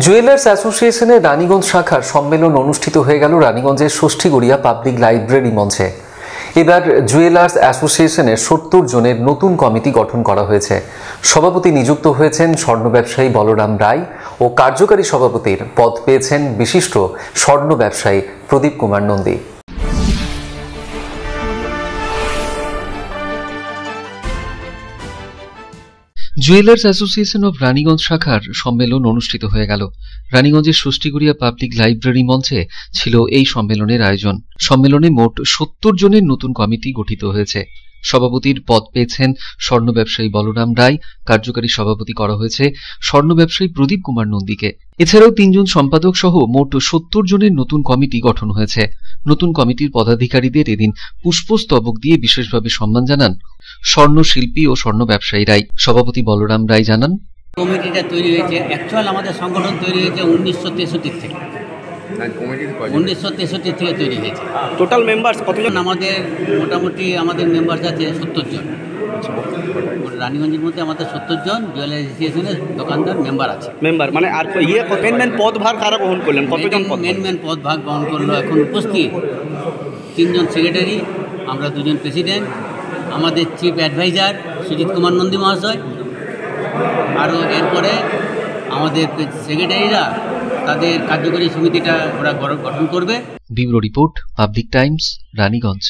Jewellers অ্যাসোসিয়েশনের রানীগঞ্জ শাখার সম্মেলন অনুষ্ঠিত হয়ে গেল রানীগঞ্জের ষষ্ঠীগড়িয়া পাবলিক লাইব্রেরি মঞ্চে। এবার জুয়েলার্স অ্যাসোসিয়েশনের সত্তর জনের নতুন কমিটি গঠন করা হয়েছে। সভাপতি নিযুক্ত হয়েছেন স্বর্ণ ব্যবসায়ী বলরাম রায় ও কার্যকারী সভাপতির পদ পেয়েছেন বিশিষ্ট স্বর্ণ ব্যবসায়ী Pradip Kumar Nandi. Jewellers association of Raniganj শাখার সম্মেলন অনুষ্ঠিত হয়ে গেল। রানীগঞ্জের ষষ্ঠীগুড়িয়া পাবলিক লাইব্রেরি মঞ্চে ছিল এই সম্মেলনের আয়োজন। সম্মেলনে মোট সত্তর জনের নতুন কমিটি গঠিত হয়েছে। সভাপতির পদ পেয়েছেন স্বর্ণ ব্যবসায়ী বলরাম রায়। কার্যকারী সভাপতি করা হয়েছে স্বর্ণ ব্যবসায়ী প্রদীপ কুমার নন্দীকে। এছাড়াও তিনজন সম্পাদক সহ মোট সত্তর জনের নতুন কমিটি গঠন হয়েছে। নতুন কমিটির পদাধিকারীদের এদিন পুষ্পস্তবক দিয়ে বিশেষভাবে সম্মান জানান স্বর্ণ শিল্পী ও স্বর্ণ ব্যবসায়ীরাই সভাপতি বলরাম রায় জানান, কমিটিটা তৈরি হয়েছে। অ্যাকচুয়াল আমাদের সংগঠন তৈরি হয়েছে উনিশশো তেষট্টি থেকে। উনিশশো তেষট্টি থেকে তৈরি হয়েছে। টোটাল মেম্বার্স কতজন? আমাদের মোটামুটি আমাদের মেম্বার্স আছে সত্তর জন। রানীগঞ্জের মধ্যে আমাদের সত্তর জন জুয়েলারি অ্যাসোসিয়েশনের দোকানদার মেম্বার আছে। মেম্বার মানে আর ইয়ে মেন মেন পদভার কারা গ্রহণ করলেন? কতজন মেন মেন পদ ভাগ গ্রহণ করল এখন উপস্থিত তিনজন সেক্রেটারি আমরা দুজন প্রেসিডেন্ট আমাদের চিফ অ্যাডভাইজার সুজিত কুমার নন্দী মহাশয় আরও এরপরে আমাদের সেক্রেটারিরা তাদের কার্যকরী সমিতিটা ওরা গড়- গঠন করবে। Bureau report Public Times Raniganj.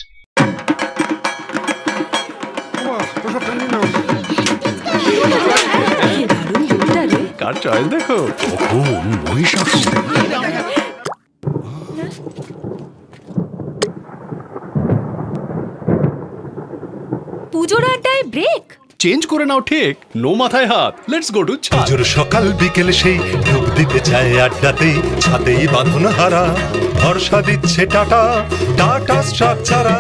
দারুণ দুধটা কার চয়েস দেখো পুজোর আড্ডায় ব্রেক? চেঞ্জ করে নাও ঠিক। নো মাথায় হাত। লেটস গো টু ছাদ পুজোর সকাল বিকেল সেই ডুব দিতে চায় আড্ডাতে ছাদেই বাঁধন হারা, ভরসা দিচ্ছে টাটা টাটা স্ট্রাকচারা